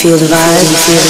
Feel the vibe? You feel the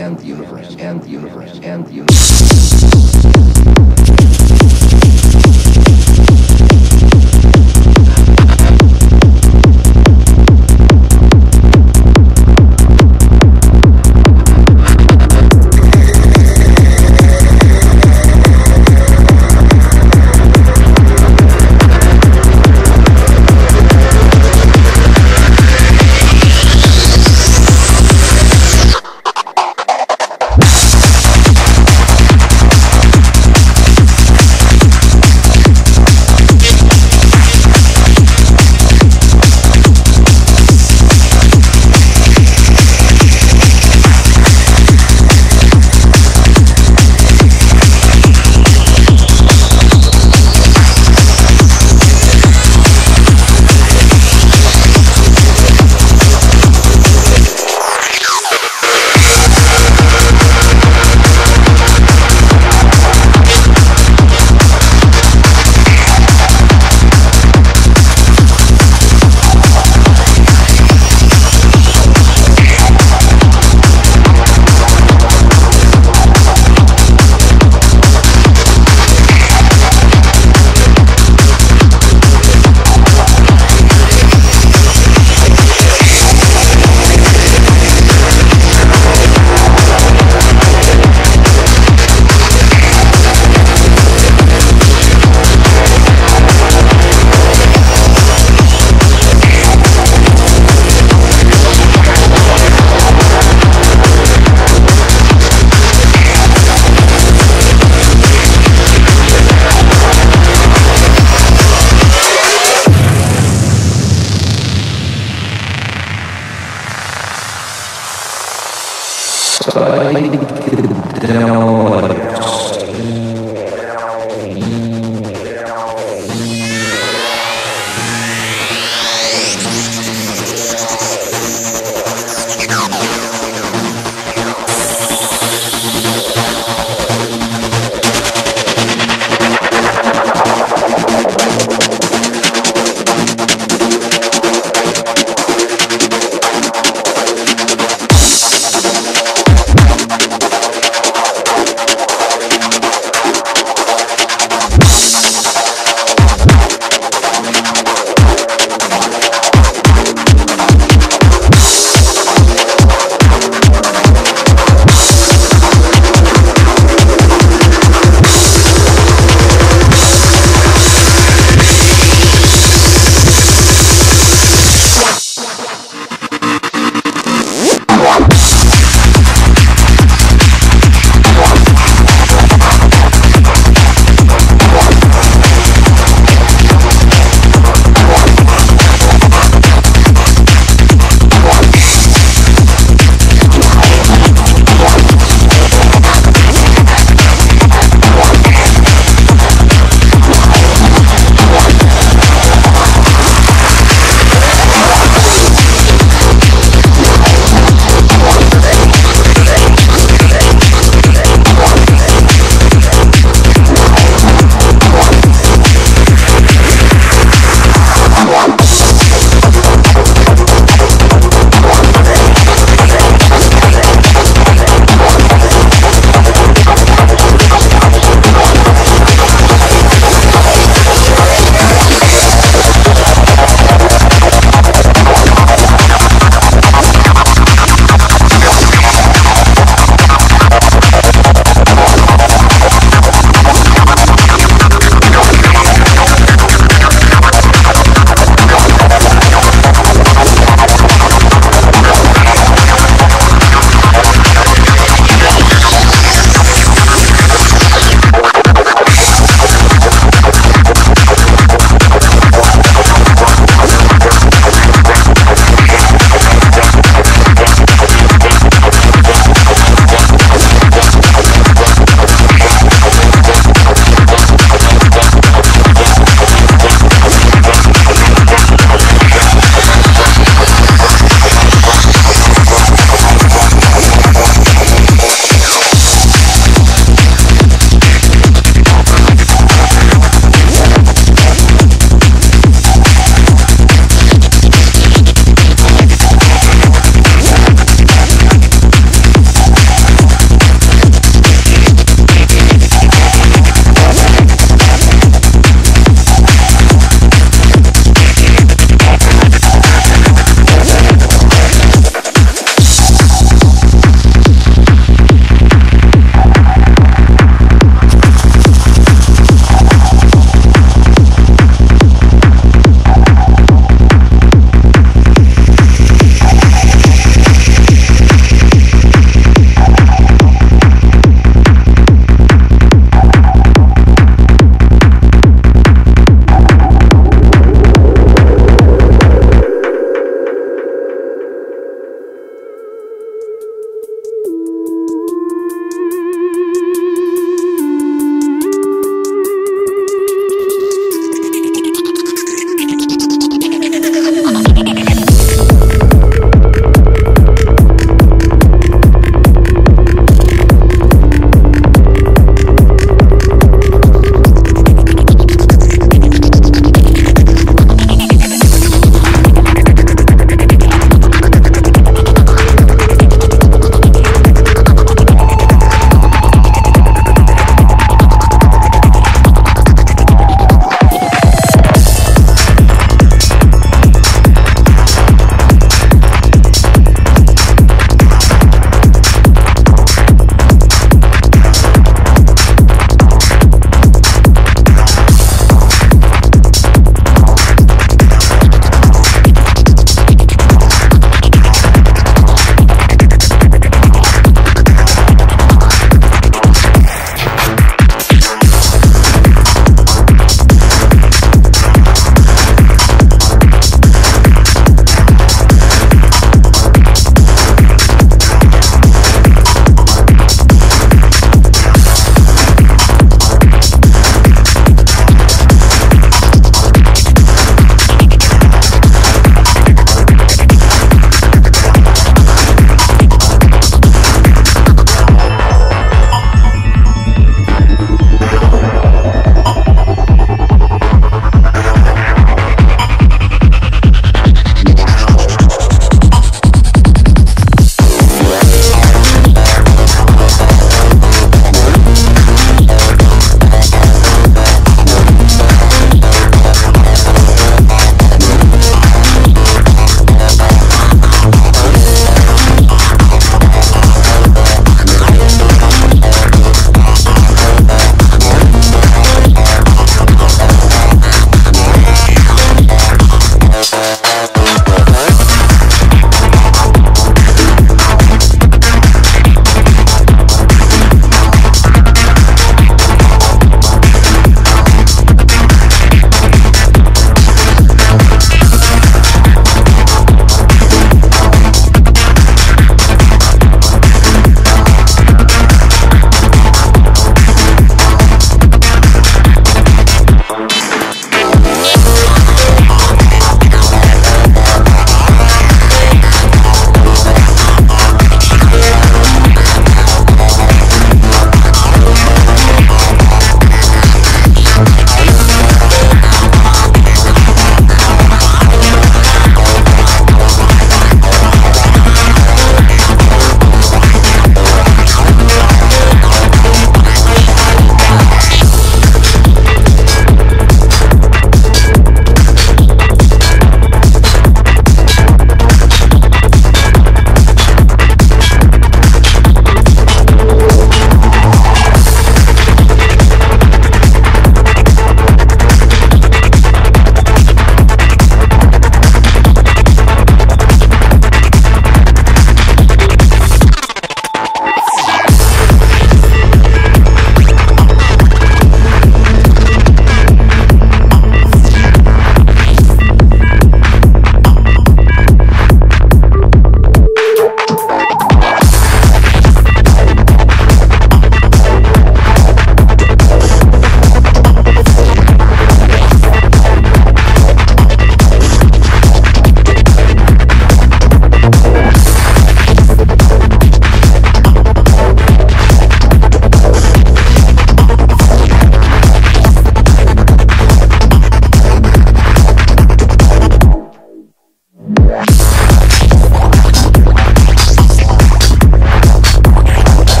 and the universe and the universe and the universe.